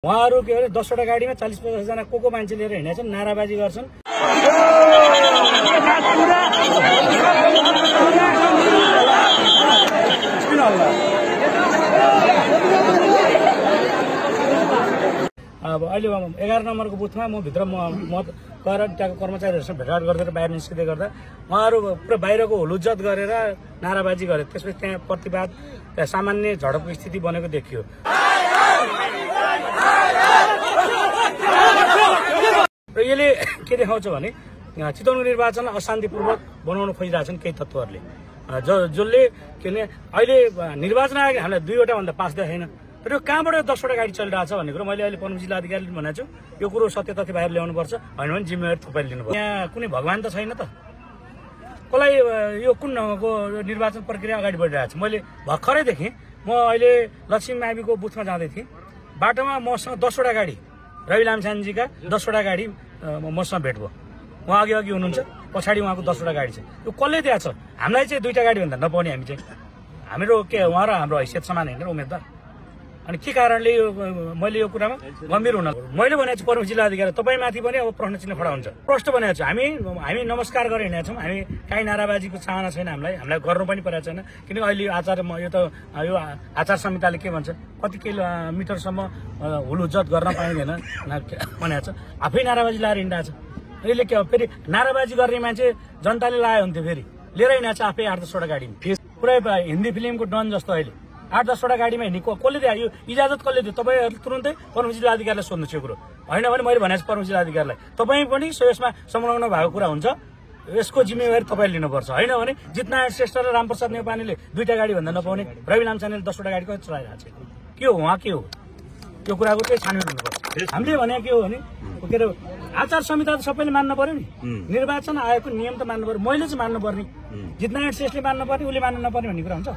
उहाँहरू के अरे दसवटा गाडीमा चालिस पचासजना को को मान्छे लिएर हिँडेछन् नाराबाजी गर्छन्। अब अहिले एघार नम्बरको बुथमा म भित्र म म गएर त्यहाँको कर्मचारीहरूसँग भेटघाट गरेर बाहिर निस्किँदै गर्दा उहाँहरू पुरा बाहिरको हुलुज्जत गरेर नाराबाजी गरे। त्यसपछि त्यहाँ प्रतिवाद सामान्य झडपको स्थिति बनेको देखियो। र यसले के देखाउँछ भने चितवनको निर्वाचनलाई अशान्तिपूर्वक बनाउन खोजिरहेछन् केही तत्त्वहरूले। ज जसले के भने अहिले निर्वाचन आयोग हामीलाई दुईवटा भन्दा पाँच देखाएन। र यो कहाँबाट दसवटा गाडी चलिरहेछ भन्ने कुरो मैले अहिले पन्बू जिल्ला अधिकारीले भनेको छु। यो कुरो सत्य तथ्य बाहिर ल्याउनुपर्छ। होइन भने जिम्मेवारी तपाईँले लिनुपर्छ। यहाँ कुनै भगवान् त छैन त। कसलाई यो कुन ढङ्गको निर्वाचन प्रक्रिया अगाडि बढिरहेको छ? मैले भर्खरै देखेँ। म अहिले लक्ष्मी माविको बुथमा जाँदै थिएँ। बाटोमा मसँग दसवटा गाडी। रवि लामसानजीका दसवटा गाडी मसँग भेट भयो। उहाँ अघि अघि हुनुहुन्छ पछाडि उहाँको दसवटा गाडी छ। यो कसले दिएको छ? हामीलाई चाहिँ दुईवटा गाडी भन्दा नपाउने हामी चाहिँ। हाम्रो के उहाँ र हाम्रो हैसियत समान होइन उम्मेद्वार। अनि के कारणले यो मैले यो कुरामा गम्भीर हुन मैले भनेको छु प्रमुख जिल्ला अधिकारी तपाईँमाथि पनि अब प्रश्न चिन्ह खडा हुन्छ। प्रश्न भनेको छु हामी हामी नमस्कार गरेर हिँडेका छौँ। हामी काहीँ नाराबाजीको चाहना छैन हामीलाई। हामीलाई गर्नु पनि परेको छैन। किनकि अहिले आचार यो त यो आचार संहिताले के भन्छ? कति किलो अ, मिटरसम्म अ, हुलुज्जत गर्न पाइँदैन। भनेको छ आफै नाराबाजी लाएर हिँडिरहेको छ। यसले के फेरि नाराबाजी गर्ने मान्छे जनताले लायो हुन्थ्यो फेरि। लिएर हिँडेको छ आफै आठ दसवटा गाडीमा। पुरै हिन्दी फिल्मको डन जस्तो अहिले। आठ दसवटा गाडीमा हिँड्ने को- कसले दियो? यो इजाजत कसले दियो? तपाईँहरूले तुरन्तै प्रमुख जिल्ला अधिकारीलाई सोध्नु छ यो कुरो। होइन भने मैले भनेको छु प्रमुख जिल्ला अधिकारीलाई तपाईँ पनि सो यसमा संलग्न भएको कुरा हुन्छ। यसको जिम्मेवारी तपाईँले लिनुपर्छ। होइन भने जितनारायण श्रेष्ठ र रामप्रसाद नेपालीले दुईटा गाडी भन्दा नपाउने रवि लामसानेले दसवटा गाडी कसरी चलाइरहेको छ। के हो? उहाँ के हो? त्यो कुराको चाहिँ छानबिन हुनुपर्छ। हामीले भने के हो भने के अरे आचार संहिता त सबैले मान्नु पर्यो नि। निर्वाचन आयोगको नियम त मान्नु पर्यो मैले चाहिँ मान्नु पर्ने जितनारायण श्रेष्ठले मान्नु पर्ने उसले मान्नु नपर्ने भन्ने कुरा हुन्छ।